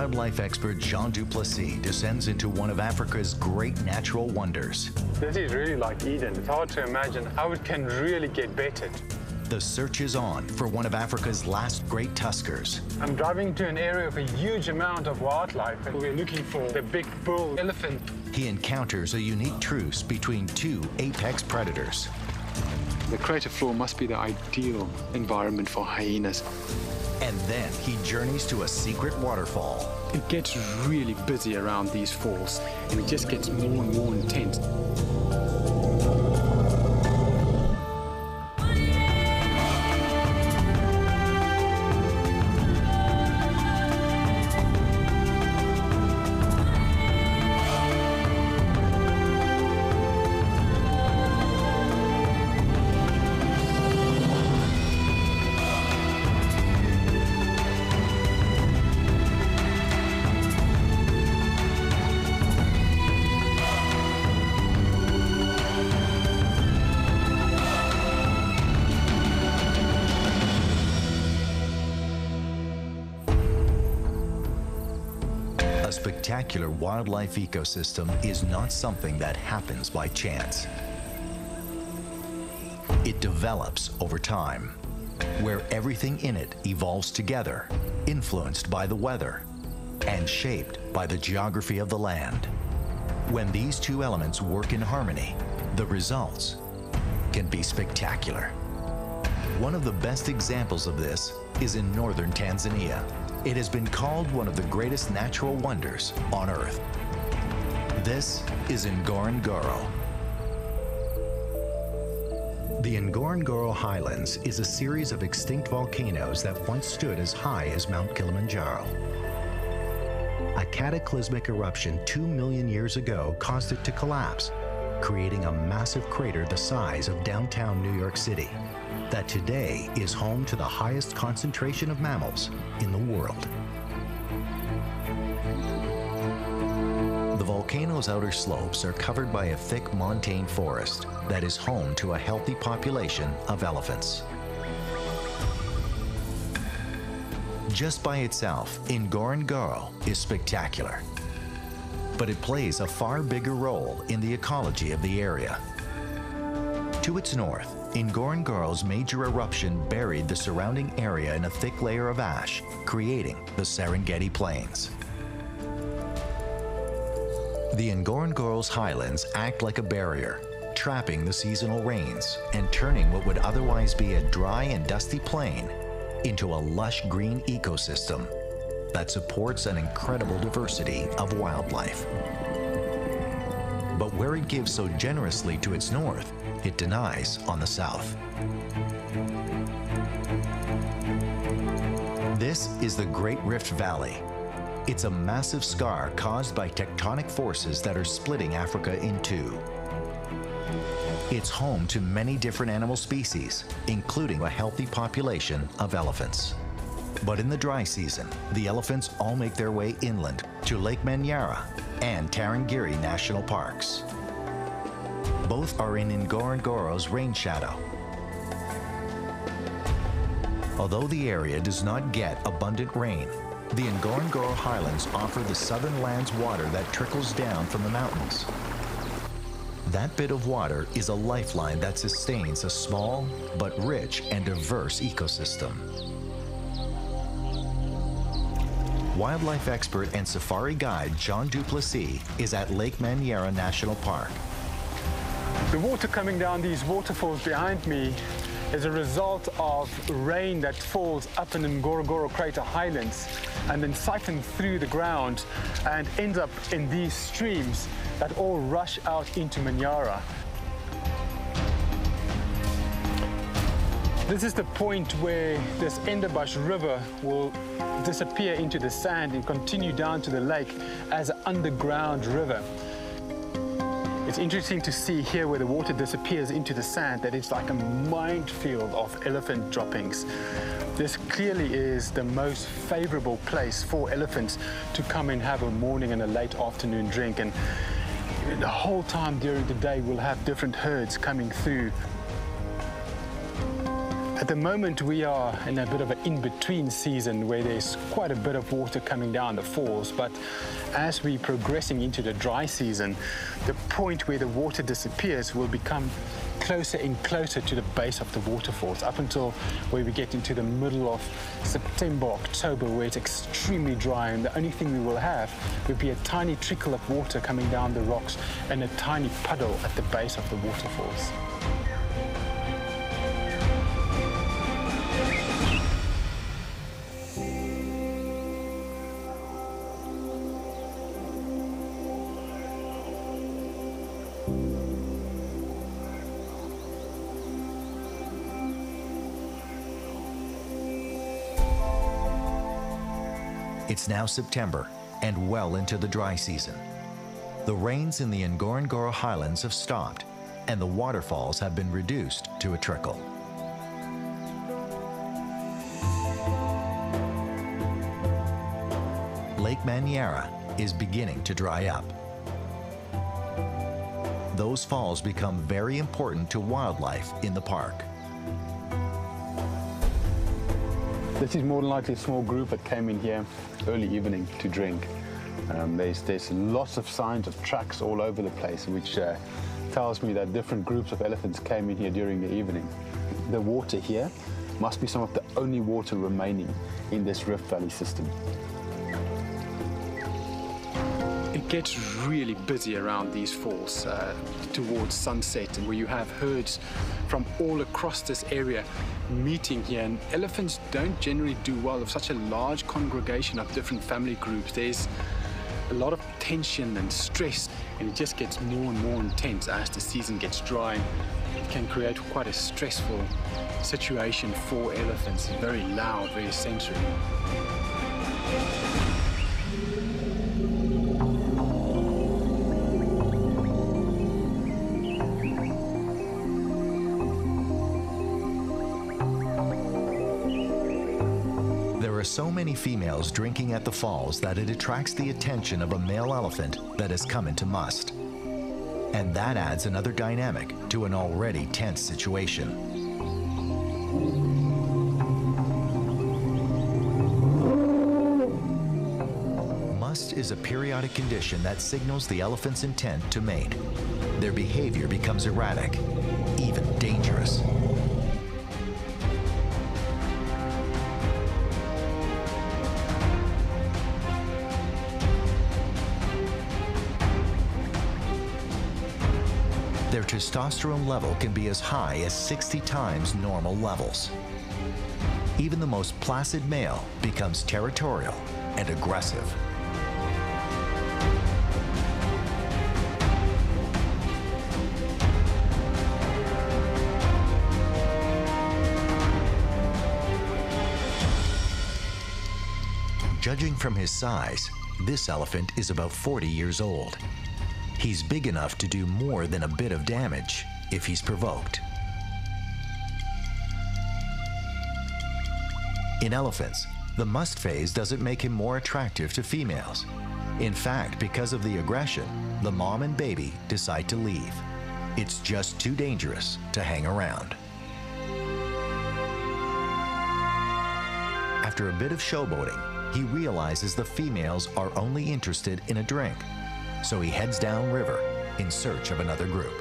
wildlife expert Jean Duplessis descends into one of Africa's great natural wonders. This is really like Eden. It's hard to imagine how it can really get better. The search is on for one of Africa's last great tuskers. I'm driving to an area of a huge amount of wildlife, and we're looking for the big bull elephant. He encounters a unique truce between two apex predators. The crater floor must be the ideal environment for hyenas. And then he journeys to a secret waterfall. It gets really busy around these falls, and it just gets more and more intense. Wildlife ecosystem is not something that happens by chance. It develops over time, where everything in it evolves together, influenced by the weather and shaped by the geography of the land. When these two elements work in harmony, the results can be spectacular. One of the best examples of this is in northern Tanzania. It has been called one of the greatest natural wonders on Earth. This is Ngorongoro. The Ngorongoro Highlands is a series of extinct volcanoes that once stood as high as Mount Kilimanjaro. A cataclysmic eruption two million years ago caused it to collapse, creating a massive crater the size of downtown New York City that today is home to the highest concentration of mammals in the world. The volcano's outer slopes are covered by a thick montane forest that is home to a healthy population of elephants. Just by itself, Ngorongoro is spectacular. But it plays a far bigger role in the ecology of the area. To its north, Ngorongoro's major eruption buried the surrounding area in a thick layer of ash, creating the Serengeti Plains. The Ngorongoro's highlands act like a barrier, trapping the seasonal rains and turning what would otherwise be a dry and dusty plain into a lush green ecosystem that supports an incredible diversity of wildlife. But where it gives so generously to its north, it denies on the south. This is the Great Rift Valley. It's a massive scar caused by tectonic forces that are splitting Africa in two. It's home to many different animal species, including a healthy population of elephants. But in the dry season, the elephants all make their way inland to Lake Manyara and Tarangire National Parks. Both are in Ngorongoro's rain shadow. Although the area does not get abundant rain, the Ngorongoro Highlands offer the southern land's water that trickles down from the mountains. That bit of water is a lifeline that sustains a small but rich and diverse ecosystem. Wildlife expert and safari guide John Duplessis is at Lake Manyara National Park. The water coming down these waterfalls behind me is a result of rain that falls up in the Ngorongoro Crater Highlands and then siphons through the ground and ends up in these streams that all rush out into Manyara. This is the point where this Endabash River will disappear into the sand and continue down to the lake as an underground river. It's interesting to see here where the water disappears into the sand that it's like a minefield of elephant droppings. This clearly is the most favorable place for elephants to come and have a morning and a late afternoon drink. And the whole time during the day, we'll have different herds coming through. At the moment we are in a bit of an in-between season where there's quite a bit of water coming down the falls, but as we're progressing into the dry season, the point where the water disappears will become closer and closer to the base of the waterfalls up until where we get into the middle of September, October, where it's extremely dry and the only thing we will have will be a tiny trickle of water coming down the rocks and a tiny puddle at the base of the waterfalls. It's now September and well into the dry season. The rains in the Ngorongoro highlands have stopped and the waterfalls have been reduced to a trickle. Lake Manyara is beginning to dry up. Those falls become very important to wildlife in the park. This is more than likely a small group that came in here early evening to drink. Um, there's, there's lots of signs of tracks all over the place, which uh, tells me that different groups of elephants came in here during the evening. The water here must be some of the only water remaining in this Rift Valley system. Gets really busy around these falls uh, towards sunset, and where you have herds from all across this area meeting here. And elephants don't generally do well with such a large congregation of different family groups. There's a lot of tension and stress, and it just gets more and more intense as the season gets dry. It can create quite a stressful situation for elephants. Very loud, very sensory. So many females drinking at the falls that it attracts the attention of a male elephant that has come into musth. And that adds another dynamic to an already tense situation. Musth is a periodic condition that signals the elephant's intent to mate. Their behavior becomes erratic, even dangerous. Testosterone level can be as high as 60 times normal levels. Even the most placid male becomes territorial and aggressive. Judging from his size, this elephant is about 40 years old. He's big enough to do more than a bit of damage if he's provoked. In elephants, the musth phase doesn't make him more attractive to females. In fact, because of the aggression, the mom and baby decide to leave. It's just too dangerous to hang around. After a bit of showboating, he realizes the females are only interested in a drink so he heads downriver in search of another group.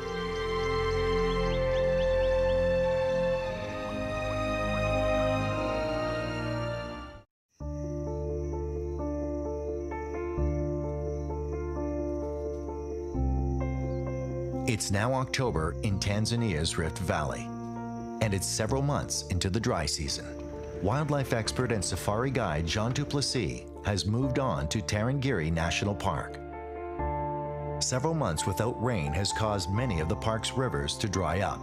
It's now October in Tanzania's Rift Valley, and it's several months into the dry season. Wildlife expert and safari guide Jean Duplessis has moved on to Tarangire National Park. Several months without rain has caused many of the park's rivers to dry up.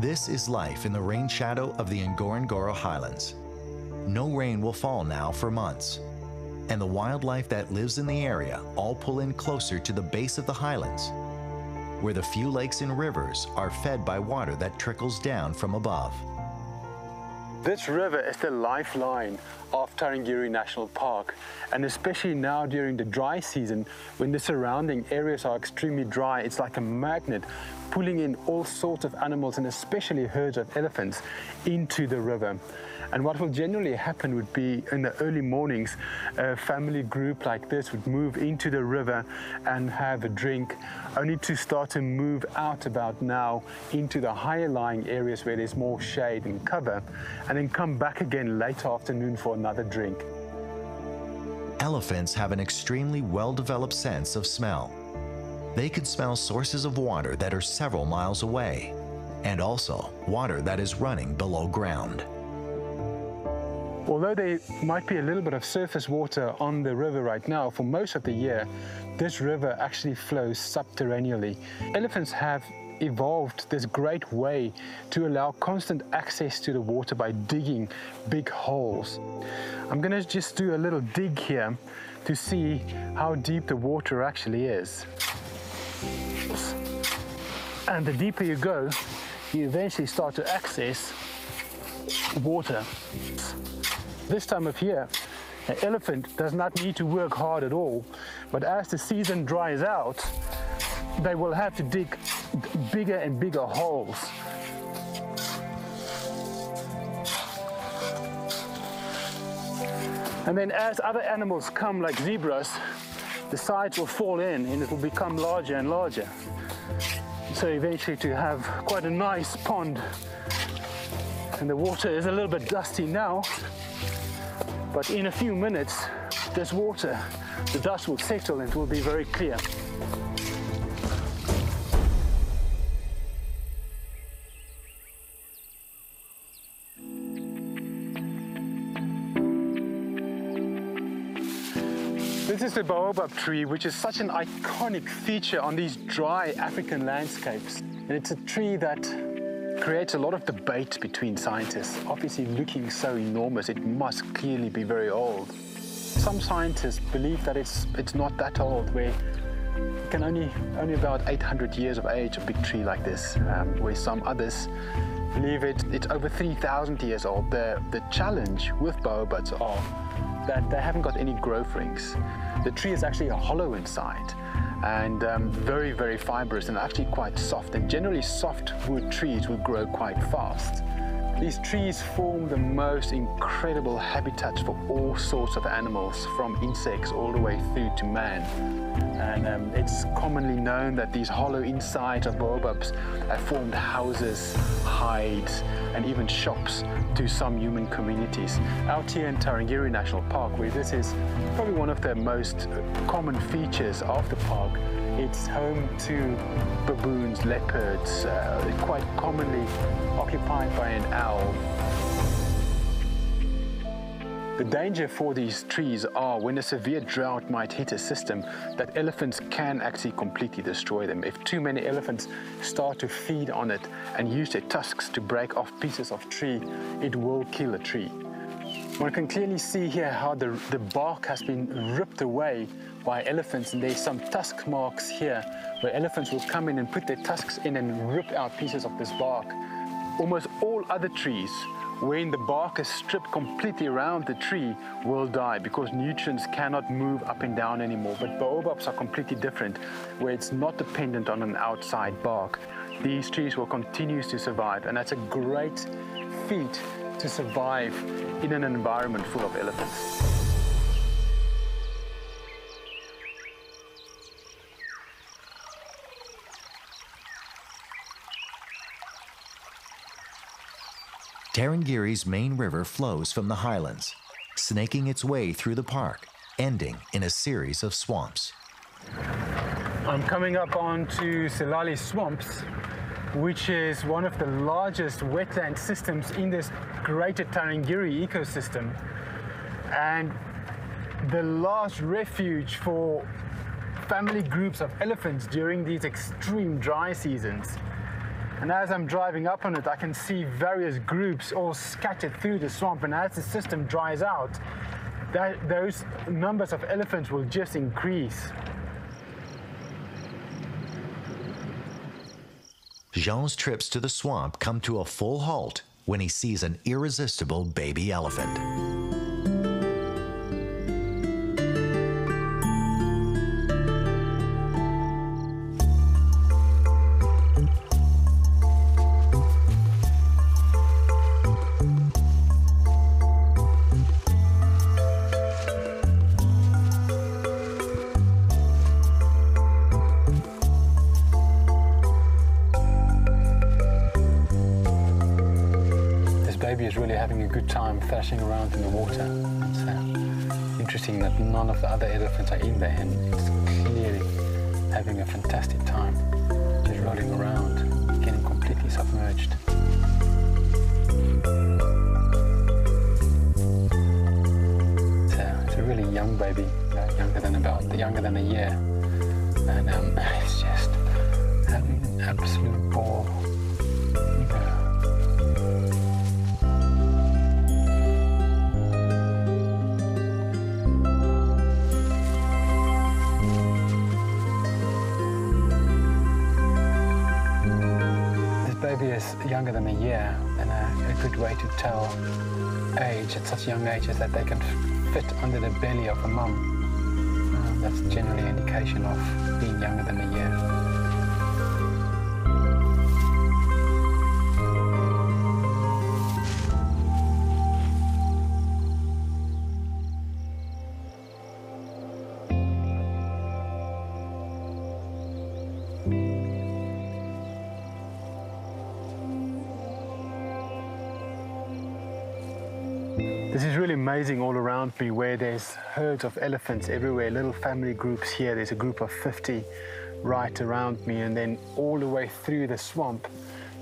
This is life in the rain shadow of the Ngorongoro Highlands. No rain will fall now for months, and the wildlife that lives in the area all pull in closer to the base of the highlands, where the few lakes and rivers are fed by water that trickles down from above. This river is the lifeline of Tarangire National Park and especially now during the dry season when the surrounding areas are extremely dry it's like a magnet pulling in all sorts of animals and especially herds of elephants into the river. And what will generally happen would be in the early mornings, a family group like this would move into the river and have a drink, only to start to move out about now into the higher lying areas where there's more shade and cover, and then come back again late afternoon for another drink. Elephants have an extremely well-developed sense of smell. They can smell sources of water that are several miles away, and also water that is running below ground. Although there might be a little bit of surface water on the river right now, for most of the year, this river actually flows subterraneously. Elephants have evolved this great way to allow constant access to the water by digging big holes. I'm going to just do a little dig here to see how deep the water actually is. And the deeper you go, you eventually start to access water. This time of year, an elephant does not need to work hard at all, but as the season dries out, they will have to dig bigger and bigger holes. And then as other animals come like zebras, the sides will fall in and it will become larger and larger. So eventually to have quite a nice pond and the water is a little bit dusty now, but in a few minutes, this water, the dust will settle and it will be very clear. This is the baobab tree, which is such an iconic feature on these dry African landscapes. And it's a tree that creates a lot of debate between scientists. Obviously looking so enormous, it must clearly be very old. Some scientists believe that it's, it's not that old, where it can only, only about 800 years of age, a big tree like this, um, where some others believe it, it's over 3,000 years old. The, the challenge with baobabs are that they haven't got any growth rings. The tree is actually hollow inside and um, very, very fibrous and actually quite soft. And generally soft wood trees will grow quite fast. These trees form the most incredible habitats for all sorts of animals, from insects all the way through to man. And um, it's commonly known that these hollow insides of baobabs have formed houses, hides, and even shops to some human communities. Out here in Tarangire National Park, where this is probably one of the most common features of the park, it's home to baboons, leopards, uh, quite commonly occupied by an owl. The danger for these trees are when a severe drought might hit a system that elephants can actually completely destroy them. If too many elephants start to feed on it and use their tusks to break off pieces of tree, it will kill a tree. One can clearly see here how the, the bark has been ripped away by elephants and there's some tusk marks here where elephants will come in and put their tusks in and rip out pieces of this bark. Almost all other trees when the bark is stripped completely around the tree will die because nutrients cannot move up and down anymore. But baobabs are completely different where it's not dependent on an outside bark. These trees will continue to survive and that's a great feat to survive in an environment full of elephants. Tarangire's main river flows from the highlands, snaking its way through the park, ending in a series of swamps. I'm coming up onto Silale Swamps, which is one of the largest wetland systems in this greater Tarangire ecosystem. And the last refuge for family groups of elephants during these extreme dry seasons. And as I'm driving up on it, I can see various groups all scattered through the swamp. And as the system dries out, that, those numbers of elephants will just increase. Jean's trips to the swamp come to a full halt when he sees an irresistible baby elephant. Having a good time thrashing around in the water. It's interesting that none of the other elephants are in there and it's clearly having a fantastic time. Just rolling around, getting completely submerged. It's a really young baby, uh, younger than about younger than a year, and um, it's just having an absolute ball. Younger than a year, and a, a good way to tell age at such young age is that they can fit under the belly of a mum. Um, that's generally an indication of being younger than a year. Where there's herds of elephants everywhere, little family groups here. There's a group of 50 right around me, and then all the way through the swamp,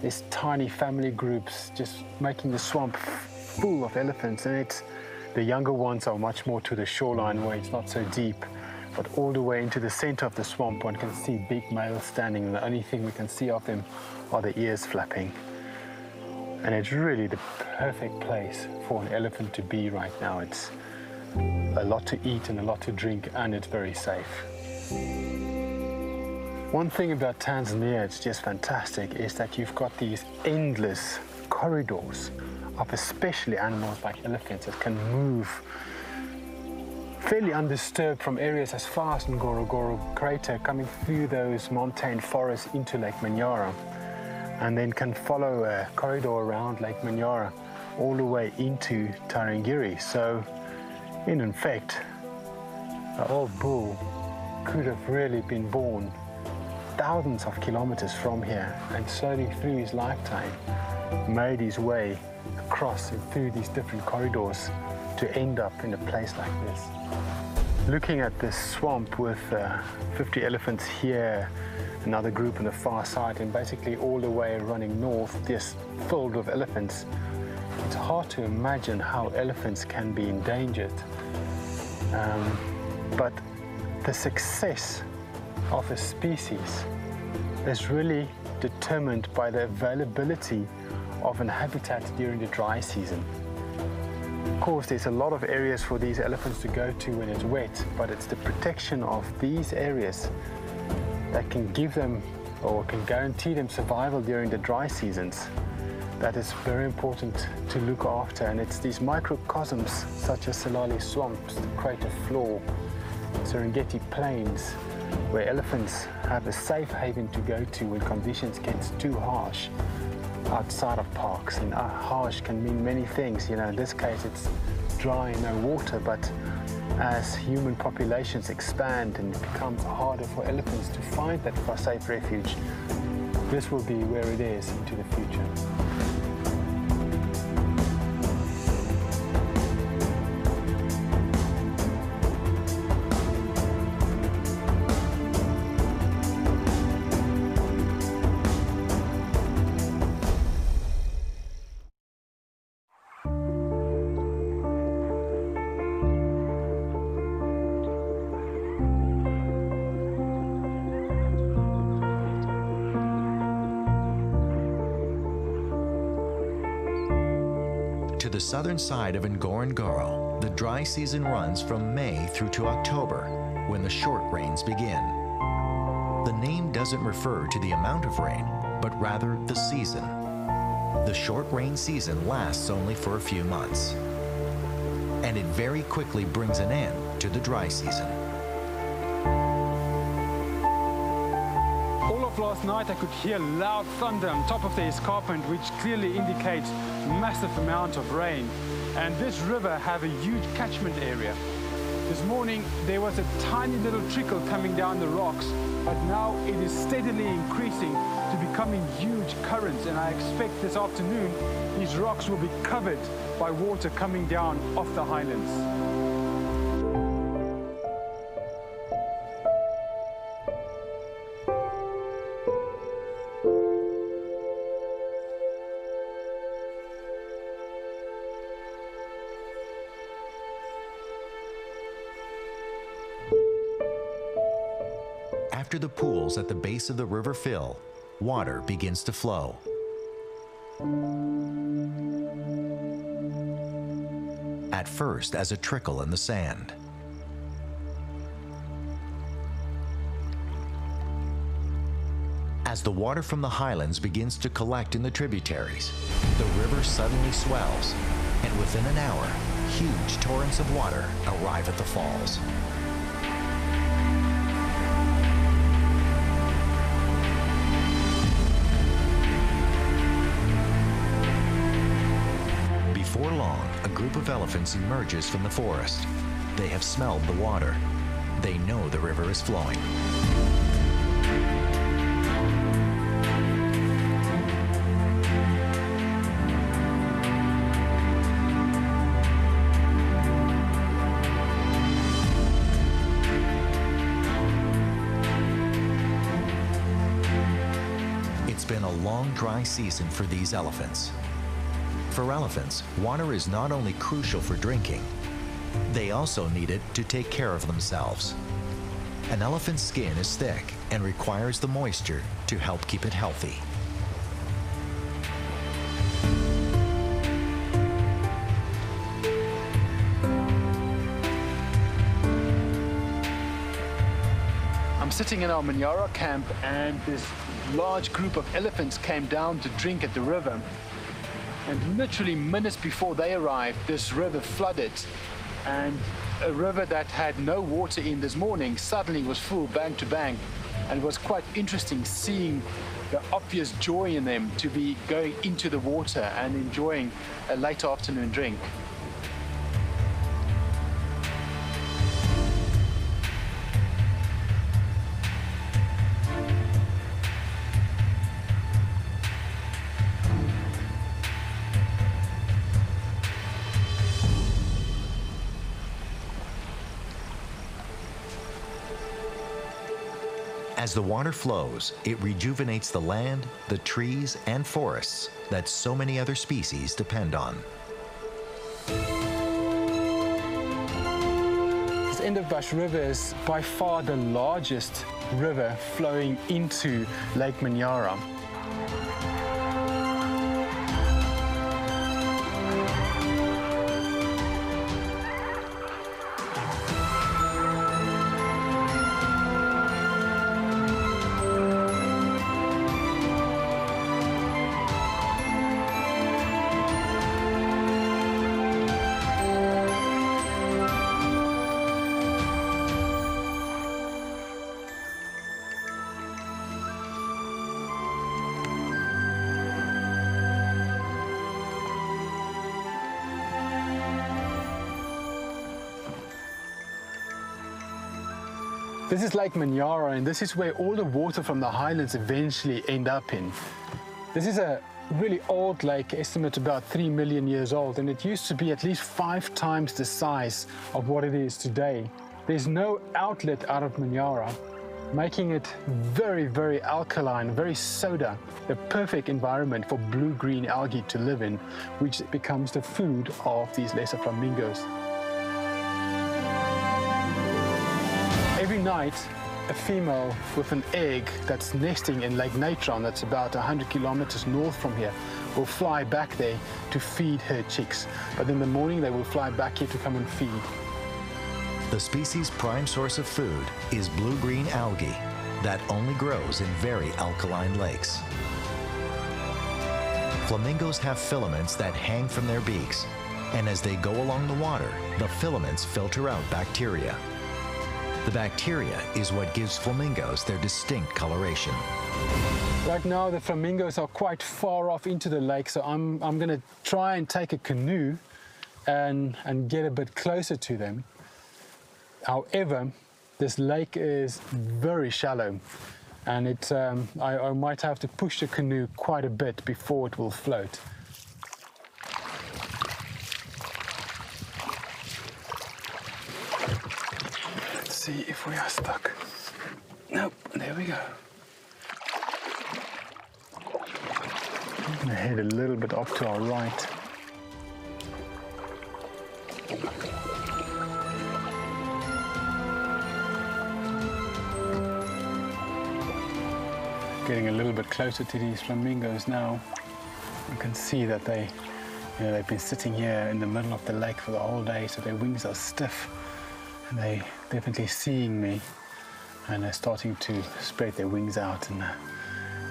there's tiny family groups just making the swamp full of elephants. And it's the younger ones are much more to the shoreline where it's not so deep. But all the way into the center of the swamp, one can see big males standing, and the only thing we can see of them are the ears flapping. And it's really the perfect place for an elephant to be right now. It's a lot to eat and a lot to drink, and it's very safe. One thing about Tanzania, it's just fantastic, is that you've got these endless corridors of especially animals like elephants that can move fairly undisturbed from areas as far as Ngorongoro crater coming through those montane forests into Lake Manyara and then can follow a corridor around Lake Manyara all the way into Tarangire. So, in effect, the old bull could have really been born thousands of kilometers from here and slowly through his lifetime made his way across and through these different corridors to end up in a place like this. Looking at this swamp with uh, 50 elephants here, another group on the far side, and basically all the way running north, just filled with elephants, it's hard to imagine how elephants can be endangered. Um, but the success of a species is really determined by the availability of an habitat during the dry season. Of course, there's a lot of areas for these elephants to go to when it's wet, but it's the protection of these areas that can give them or can guarantee them survival during the dry seasons. That is very important to look after, and it's these microcosms such as Silale swamps, the crater floor, Serengeti plains, where elephants have a safe haven to go to when conditions get too harsh outside of parks. And uh, harsh can mean many things. You know, in this case, it's dry, no water, but as human populations expand and it becomes harder for elephants to find that safe refuge, this will be where it is into the future. Side of Ngorongoro, the dry season runs from May through to October, when the short rains begin. The name doesn't refer to the amount of rain, but rather the season. the short rain season lasts only for a few months. And it very quickly brings an end to the dry season. All of last night I could hear loud thunder on top of the escarpment, which clearly indicates massive amount of rain. And this river have a huge catchment area. This morning there was a tiny little trickle coming down the rocks, but now it is steadily increasing to becoming huge currents and I expect this afternoon these rocks will be covered by water coming down off the highlands. At the base of the river fill, water begins to flow. At first as a trickle in the sand. As the water from the highlands begins to collect in the tributaries, the river suddenly swells, and within an hour, huge torrents of water arrive at the falls. Group of elephants emerges from the forest. They have smelled the water. They know the river is flowing. It's been a long dry season for these elephants. For elephants, water is not only crucial for drinking, they also need it to take care of themselves. An elephant's skin is thick and requires the moisture to help keep it healthy. I'm sitting in our Manyara camp and this large group of elephants came down to drink at the river. And literally minutes before they arrived, this river flooded. And a river that had no water in this morning suddenly was full bank to bank. And it was quite interesting seeing the obvious joy in them to be going into the water and enjoying a late afternoon drink. As the water flows, it rejuvenates the land, the trees, and forests that so many other species depend on. The Endabash River is by far the largest river flowing into Lake Manyara. This is Lake Manyara, and this is where all the water from the highlands eventually end up in. This is a really old lake, estimate about 3 million years old, and it used to be at least five times the size of what it is today. There's no outlet out of Manyara, making it very, very alkaline, very soda, the perfect environment for blue-green algae to live in, which becomes the food of these lesser flamingos. Night, a female with an egg that's nesting in Lake Natron, that's about 100 kilometers north from here, will fly back there to feed her chicks. But in the morning, they will fly back here to come and feed. The species' prime source of food is blue-green algae that only grows in very alkaline lakes. Flamingos have filaments that hang from their beaks, and as they go along the water, the filaments filter out bacteria. The bacteria is what gives flamingos their distinct coloration. Right now, the flamingos are quite far off into the lake, so I'm, I'm going to try and take a canoe and, and get a bit closer to them. However, this lake is very shallow and it, um, I, I might have to push the canoe quite a bit before it will float. See if we are stuck. Nope, there we go. I'm head a little bit off to our right. Getting a little bit closer to these flamingos now. You can see that they, you know, they've been sitting here in the middle of the lake for the whole day, so their wings are stiff, and they definitely seeing me, and they're starting to spread their wings out and uh,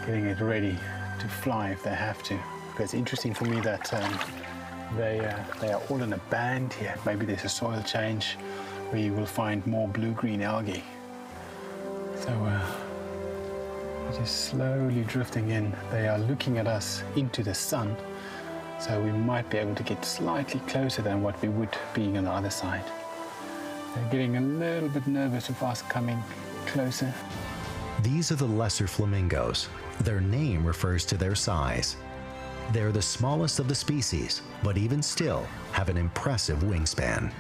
getting it ready to fly if they have to. But it's interesting for me that um, they uh, they are all in a band here. Maybe there's a soil change you will find more blue-green algae. So. Uh, just slowly drifting in. They are looking at us into the sun, so we might be able to get slightly closer than what we would being on the other side. They're getting a little bit nervous with us coming closer. These are the lesser flamingos. Their name refers to their size. They're the smallest of the species, but even still have an impressive wingspan.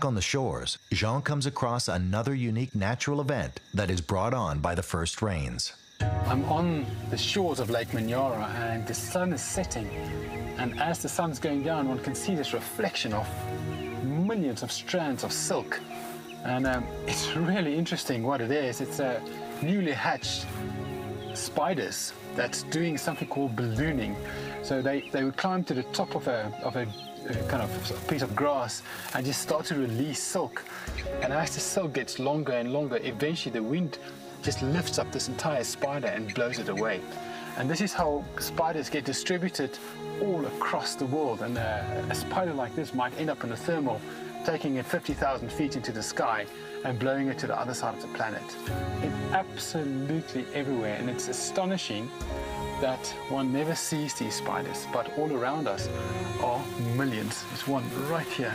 Back on the shores, Jean comes across another unique natural event that is brought on by the first rains. I'm on the shores of Lake Manyara and the sun is setting. And as the sun's going down, one can see this reflection of millions of strands of silk. And um, it's really interesting what it is. It's a newly hatched spiders that's doing something called ballooning. So they, they would climb to the top of a, of a kind of piece of grass and just start to release silk. And as the silk gets longer and longer, eventually the wind just lifts up this entire spider and blows it away. And this is how spiders get distributed all across the world. And uh, a spider like this might end up in a thermal, taking it 50,000 feet into the sky and blowing it to the other side of the planet. It's absolutely everywhere, and it's astonishing that one never sees these spiders, but all around us are millions. There's one right here.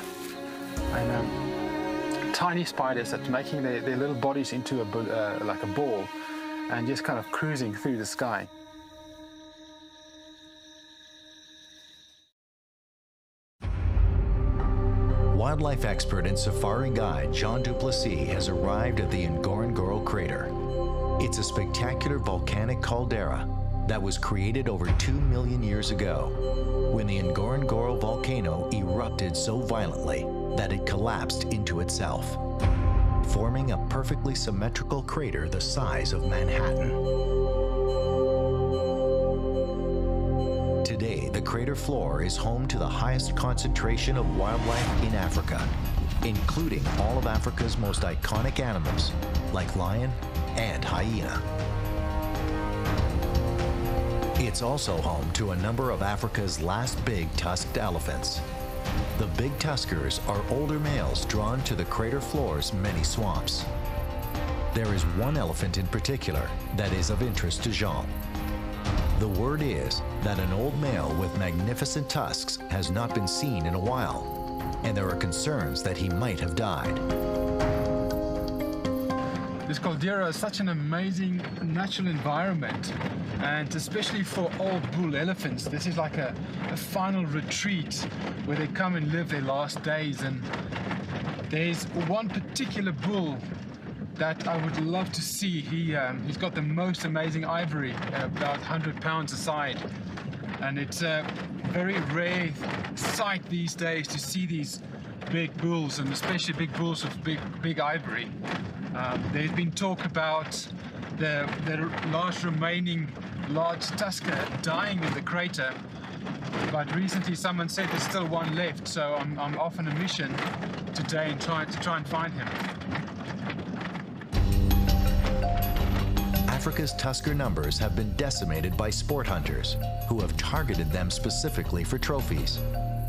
And um, tiny spiders that making their, their little bodies into a uh, like a ball and just kind of cruising through the sky. Wildlife expert and safari guide Jean du Plessis has arrived at the Ngorongoro crater. It's a spectacular volcanic caldera that was created over 2 million years ago when the Ngorongoro volcano erupted so violently that it collapsed into itself, forming a perfectly symmetrical crater the size of Manhattan. Crater floor is home to the highest concentration of wildlife in Africa, including all of Africa's most iconic animals, like lion and hyena. It's also home to a number of Africa's last big tusked elephants. The big tuskers are older males drawn to the crater floor's many swamps. There is one elephant in particular that is of interest to Jean. The word is that an old male with magnificent tusks has not been seen in a while, and there are concerns that he might have died. This caldera is such an amazing natural environment and especially for old bull elephants this is like a, a final retreat where they come and live their last days and there's one particular bull that I would love to see. He, um, he's got the most amazing ivory, uh, about 100 pounds a side. And it's a very rare sight these days to see these big bulls, and especially big bulls with big, big ivory. Um, there's been talk about the, the last remaining large tusker dying in the crater. But recently someone said there's still one left, so I'm, I'm off on a mission today and trying to try and find him. Africa's tusker numbers have been decimated by sport hunters who have targeted them specifically for trophies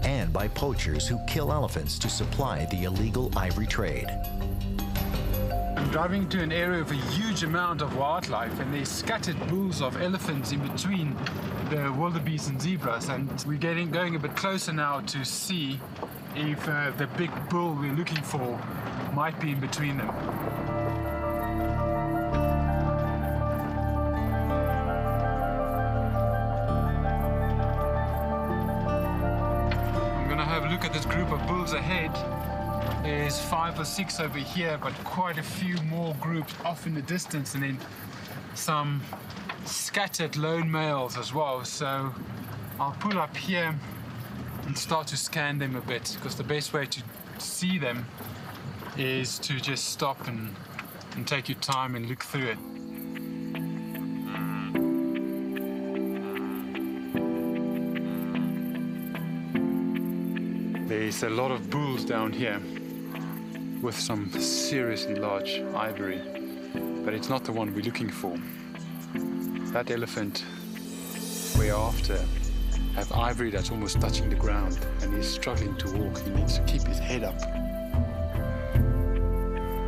and by poachers who kill elephants to supply the illegal ivory trade. I'm driving to an area with a huge amount of wildlife and there's scattered bulls of elephants in between the wildebeest and zebras and we're getting going a bit closer now to see if uh, the big bull we're looking for might be in between them. There's five or six over here, but quite a few more groups off in the distance, and then some scattered lone males as well. So I'll pull up here and start to scan them a bit, because the best way to see them is to just stop and, and take your time and look through it. There's a lot of bulls down here with some seriously large ivory, but it's not the one we're looking for. That elephant we're after have ivory that's almost touching the ground and he's struggling to walk. He needs to keep his head up.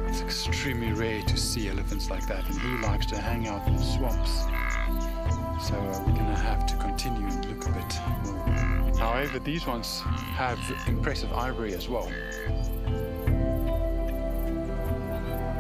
It's extremely rare to see elephants like that and he likes to hang out in swamps. So uh, we're gonna have to continue and look a bit more. However, these ones have impressive ivory as well.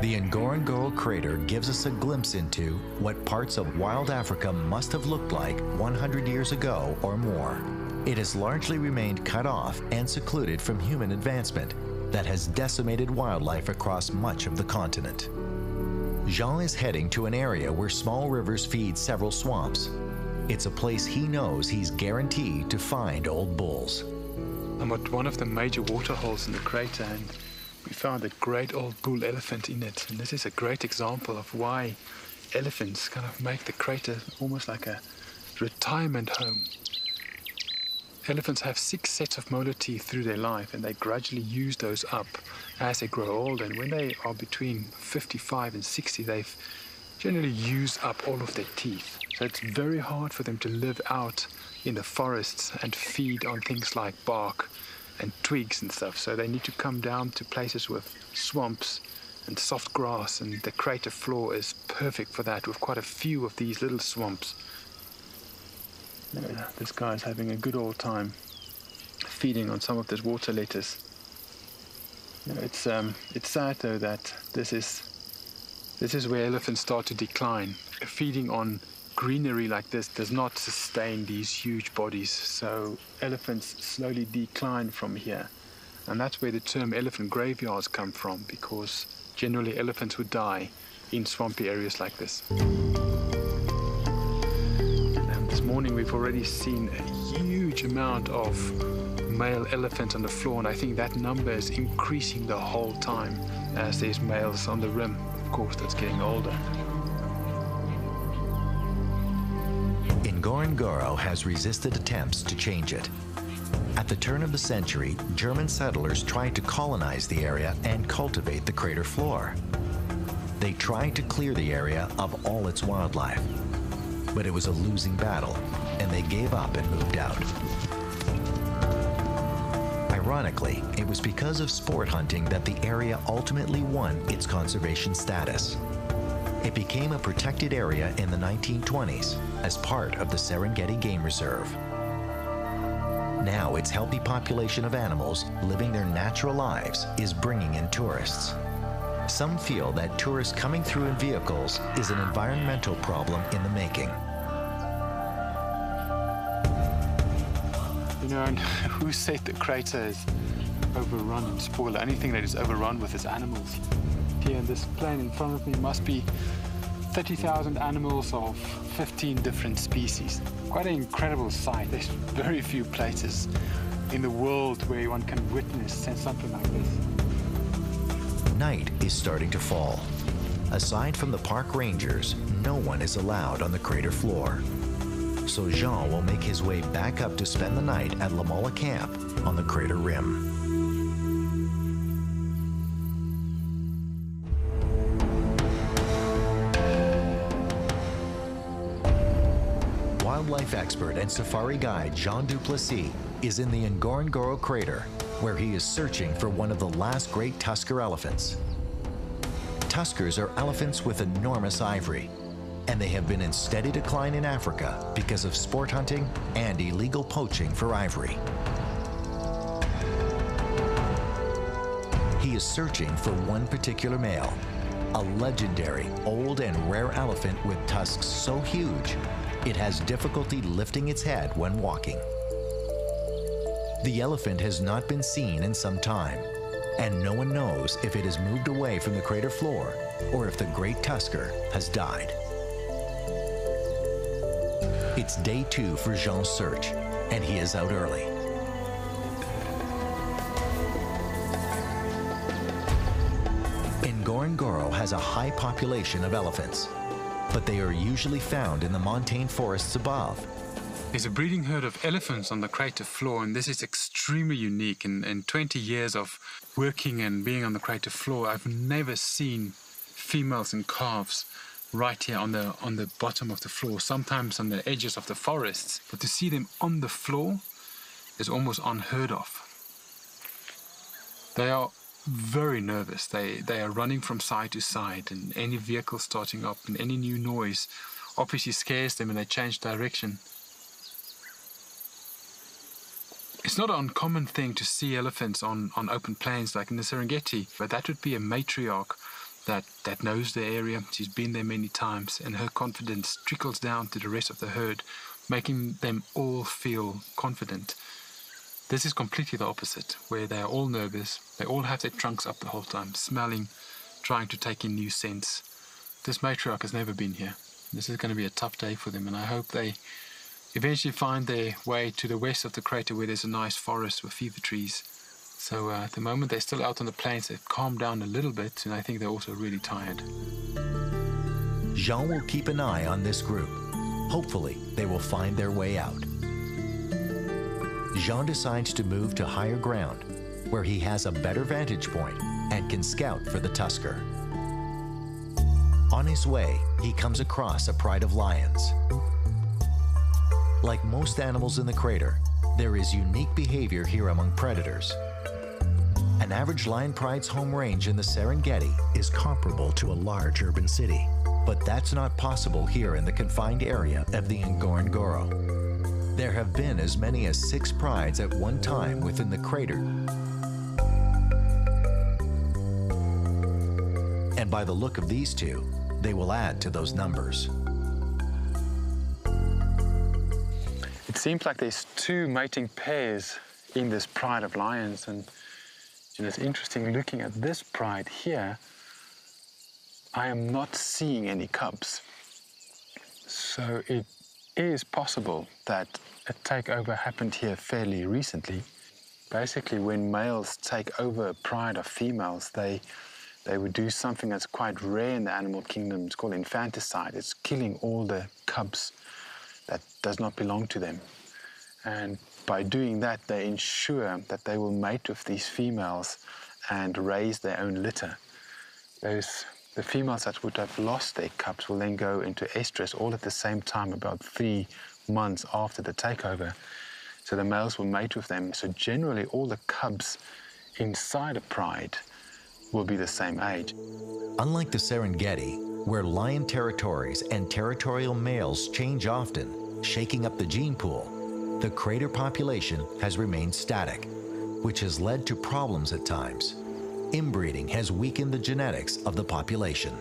The Ngorongoro crater gives us a glimpse into what parts of wild Africa must have looked like 100 years ago or more. It has largely remained cut off and secluded from human advancement that has decimated wildlife across much of the continent. Jean is heading to an area where small rivers feed several swamps. It's a place he knows he's guaranteed to find old bulls. I'm at one of the major water holes in the crater and we found a great old bull elephant in it. And this is a great example of why elephants kind of make the crater almost like a retirement home. Elephants have six sets of molar teeth through their life and they gradually use those up as they grow old. And when they are between 55 and 60, they've generally used up all of their teeth. So it's very hard for them to live out in the forests and feed on things like bark and twigs and stuff. So they need to come down to places with swamps and soft grass, and the crater floor is perfect for that, with quite a few of these little swamps. Yeah, this guy's having a good old time feeding on some of this water lettuce. Know, it's um, it's sad though that this is this is where elephants start to decline. Feeding on greenery like this does not sustain these huge bodies, so elephants slowly decline from here. And that's where the term elephant graveyards come from, because generally elephants would die in swampy areas like this. And this morning we've already seen a huge amount of male elephants on the floor, and I think that number is increasing the whole time as there's males on the rim, of course, that's getting older. Ngorongoro has resisted attempts to change it. At the turn of the century, German settlers tried to colonize the area and cultivate the crater floor. They tried to clear the area of all its wildlife, but it was a losing battle, and they gave up and moved out. Ironically, it was because of sport hunting that the area ultimately won its conservation status. It became a protected area in the 1920s as part of the Serengeti Game Reserve. Now, its healthy population of animals living their natural lives is bringing in tourists. Some feel that tourists coming through in vehicles is an environmental problem in the making. You know, who said the crater is overrun and spoiled? The only thing that is overrun with is animals. Here in this plain in front of me must be 30,000 animals of 15 different species. Quite an incredible sight. There's very few places in the world where one can witness something like this. Night is starting to fall. Aside from the park rangers, no one is allowed on the crater floor. So Jean will make his way back up to spend the night at Lemala Camp on the crater rim. Wildlife expert and safari guide Jean Duplessis is in the Ngorongoro crater, where he is searching for one of the last great tusker elephants. Tuskers are elephants with enormous ivory, and they have been in steady decline in Africa because of sport hunting and illegal poaching for ivory. He is searching for one particular male, a legendary old and rare elephant with tusks so huge it has difficulty lifting its head when walking. The elephant has not been seen in some time, and no one knows if it has moved away from the crater floor or if the great tusker has died. It's day two for Jean's search, and he is out early. Ngorongoro has a high population of elephants, but they are usually found in the montane forests above there's a breeding herd of elephants on the crater floor, and this is extremely unique. In, in 20 years of working and being on the crater floor, I've never seen females and calves right here on the on the bottom of the floor, sometimes on the edges of the forests. But to see them on the floor is almost unheard of. They are very nervous. They they are running from side to side, and any vehicle starting up and any new noise obviously scares them, and they change direction. It's not an uncommon thing to see elephants on, on open plains like in the Serengeti, but that would be a matriarch that, that knows the area. She's been there many times, and her confidence trickles down to the rest of the herd, making them all feel confident. This is completely the opposite, where they are all nervous, they all have their trunks up the whole time, smelling, trying to take in new scents. This matriarch has never been here. This is going to be a tough day for them, and I hope they eventually find their way to the west of the crater where there's a nice forest with fever trees. So uh, at the moment they're still out on the plains, they've calmed down a little bit, and I think they're also really tired. Jean will keep an eye on this group. Hopefully, they will find their way out. Jean decides to move to higher ground, where he has a better vantage point and can scout for the tusker. On his way, he comes across a pride of lions. Like most animals in the crater, there is unique behavior here among predators. An average lion pride's home range in the Serengeti is comparable to a large urban city, but that's not possible here in the confined area of the Ngorongoro. There have been as many as six prides at one time within the crater. And by the look of these two, they will add to those numbers. It seems like there's two mating pairs in this pride of lions and it's interesting looking at this pride here I am not seeing any cubs so it is possible that a takeover happened here fairly recently basically when males take over a pride of females they they would do something that's quite rare in the animal kingdom it's called infanticide it's killing all the cubs that does not belong to them. And by doing that, they ensure that they will mate with these females and raise their own litter. Those, the females that would have lost their cubs will then go into estrus all at the same time, about three months after the takeover. So the males will mate with them. So generally, all the cubs inside a pride will be the same age. Unlike the Serengeti, where lion territories and territorial males change often, shaking up the gene pool, the crater population has remained static, which has led to problems at times. Inbreeding has weakened the genetics of the population.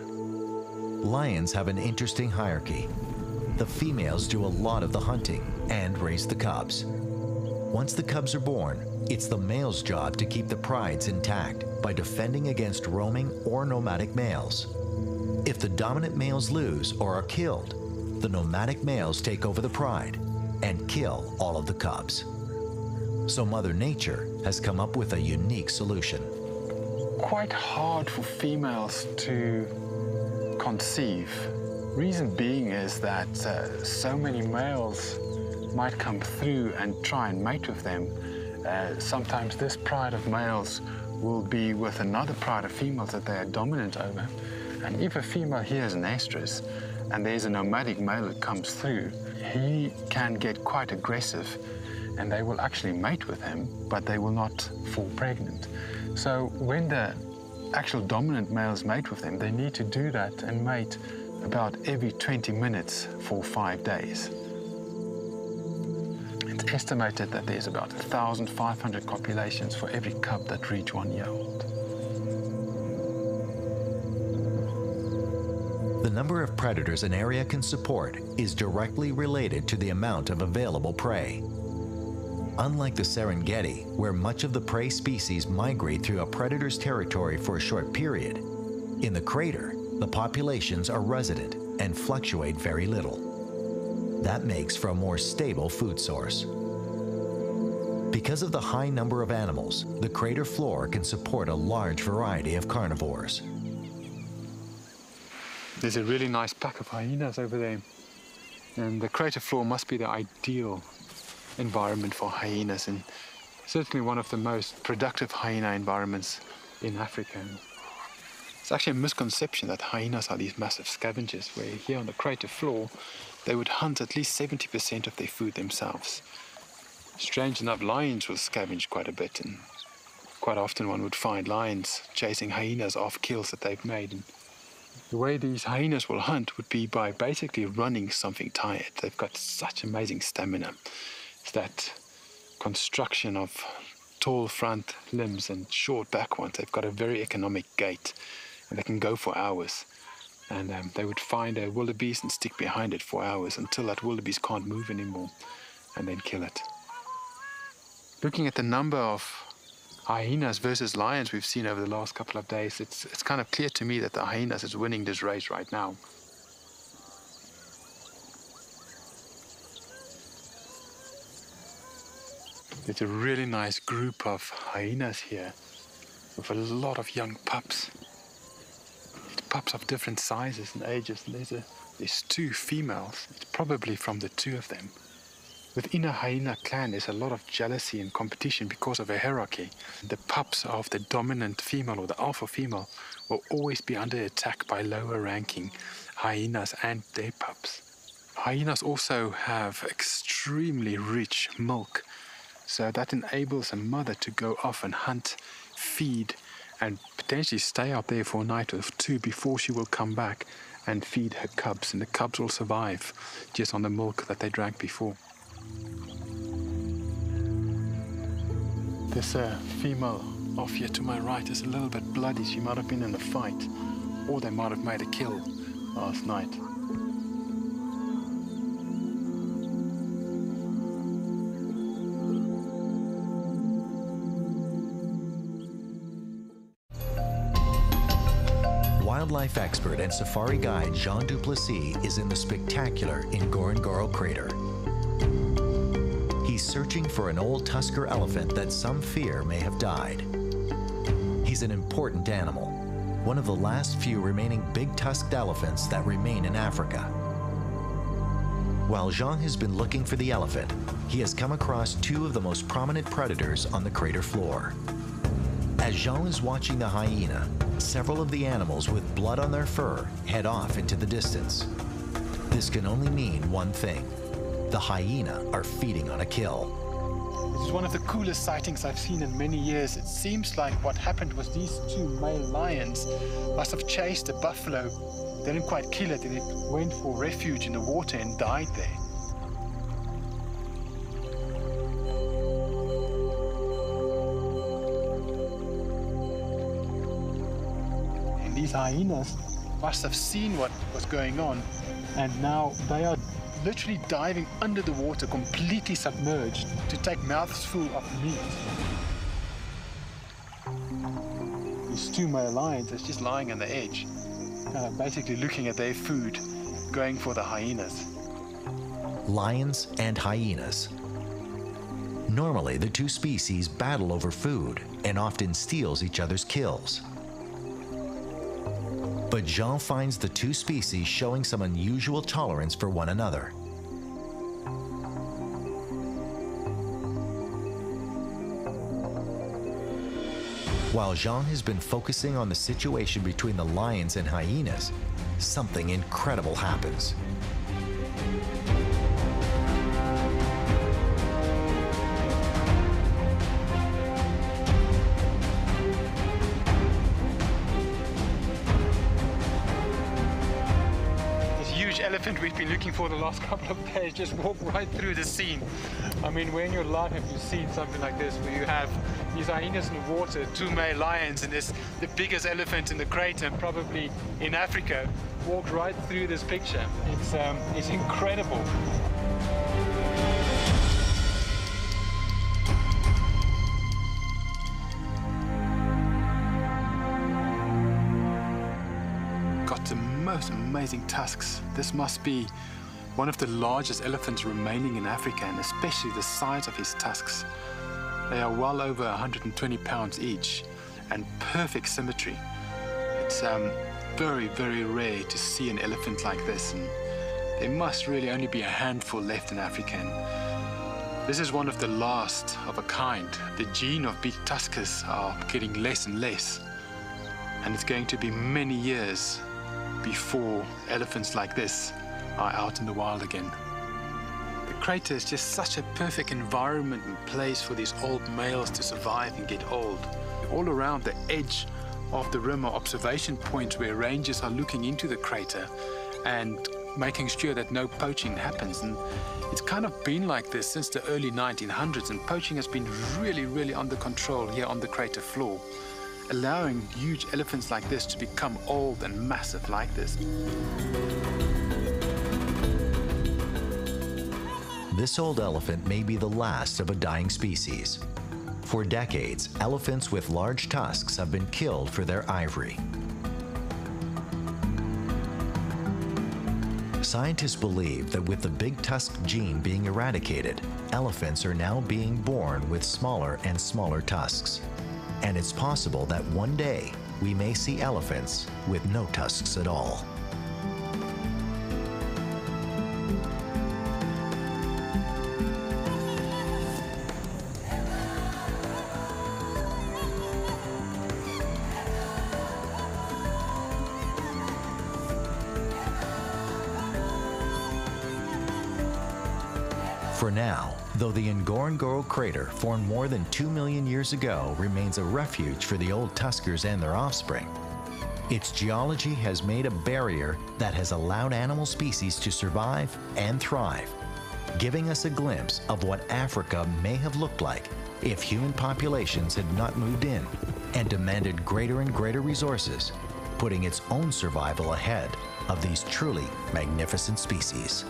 Lions have an interesting hierarchy. The females do a lot of the hunting and raise the cubs. Once the cubs are born, it's the male's job to keep the prides intact by defending against roaming or nomadic males. If the dominant males lose or are killed, the nomadic males take over the pride and kill all of the cubs. So Mother Nature has come up with a unique solution. Quite hard for females to conceive. The reason being is that uh, so many males might come through and try and mate with them. Uh, sometimes this pride of males will be with another pride of females that they are dominant over. And if a female hears an estrus and there's a nomadic male that comes through, he can get quite aggressive and they will actually mate with him, but they will not fall pregnant. So when the actual dominant males mate with them, they need to do that and mate about every 20 minutes for five days. It's estimated that there's about 1,500 copulations for every cub that reach one year old. The number of predators an area can support is directly related to the amount of available prey. Unlike the Serengeti, where much of the prey species migrate through a predator's territory for a short period, in the crater, the populations are resident and fluctuate very little. That makes for a more stable food source. Because of the high number of animals, the crater floor can support a large variety of carnivores. There's a really nice pack of hyenas over there. And the crater floor must be the ideal environment for hyenas and certainly one of the most productive hyena environments in Africa. It's actually a misconception that hyenas are these massive scavengers, where here on the crater floor, they would hunt at least 70% of their food themselves. Strange enough, lions will scavenge quite a bit, and quite often one would find lions chasing hyenas off kills that they've made. And the way these hyenas will hunt would be by basically running something tired. They've got such amazing stamina. It's that construction of tall front limbs and short back ones. They've got a very economic gait and they can go for hours. And um, they would find a wildebeest and stick behind it for hours until that wildebeest can't move anymore and then kill it. Looking at the number of hyenas versus lions we've seen over the last couple of days, it's, it's kind of clear to me that the hyenas is winning this race right now. There's a really nice group of hyenas here with a lot of young pups pups of different sizes and ages, and there's, a, there's two females. It's probably from the two of them. Within a hyena clan, there's a lot of jealousy and competition because of a hierarchy. The pups of the dominant female or the alpha female will always be under attack by lower ranking hyenas and their pups. Hyenas also have extremely rich milk, so that enables a mother to go off and hunt, feed, and potentially stay up there for a night or two before she will come back and feed her cubs, and the cubs will survive just on the milk that they drank before. This uh, female off here to my right is a little bit bloody. She might have been in a fight, or they might have made a kill last night. Wildlife expert and safari guide Jean Duplessis is in the spectacular Ngorongoro crater. He's searching for an old tusker elephant that some fear may have died. He's an important animal, one of the last few remaining big tusked elephants that remain in Africa. While Jean has been looking for the elephant, he has come across two of the most prominent predators on the crater floor. As Jean is watching the hyena, several of the animals with blood on their fur head off into the distance. This can only mean one thing. The hyena are feeding on a kill. This is one of the coolest sightings I've seen in many years. It seems like what happened was these two male lions must have chased a buffalo. They didn't quite kill it and it went for refuge in the water and died there. These hyenas must have seen what was going on and now they are literally diving under the water completely submerged to take mouthfuls of meat. These two male lions are just lying on the edge uh, basically looking at their food, going for the hyenas. Lions and hyenas. Normally, the two species battle over food and often steals each other's kills. But Jean finds the two species showing some unusual tolerance for one another. While Jean has been focusing on the situation between the lions and hyenas, something incredible happens. Been looking for the last couple of days just walk right through the scene. I mean, when in your life have you seen something like this where you have these hyenas in the water, two male lions, and this the biggest elephant in the crater, probably in Africa, walked right through this picture. It's um, it's incredible. Amazing tusks. This must be one of the largest elephants remaining in Africa, and especially the size of his tusks. They are well over 120 pounds each, and perfect symmetry. It's um, very, very rare to see an elephant like this, and there must really only be a handful left in Africa. And this is one of the last of a kind. The gene of big tuskers are getting less and less, and it's going to be many years before elephants like this are out in the wild again. The crater is just such a perfect environment and place for these old males to survive and get old. All around the edge of the rim are observation points where rangers are looking into the crater and making sure that no poaching happens. And it's kind of been like this since the early 1900s, and poaching has been really, really under control here on the crater floor allowing huge elephants like this to become old and massive like this. This old elephant may be the last of a dying species. For decades, elephants with large tusks have been killed for their ivory. Scientists believe that with the big tusk gene being eradicated, elephants are now being born with smaller and smaller tusks. And it's possible that one day we may see elephants with no tusks at all. Ngorongoro crater, formed more than 2 million years ago, remains a refuge for the old tuskers and their offspring, its geology has made a barrier that has allowed animal species to survive and thrive, giving us a glimpse of what Africa may have looked like if human populations had not moved in and demanded greater and greater resources, putting its own survival ahead of these truly magnificent species.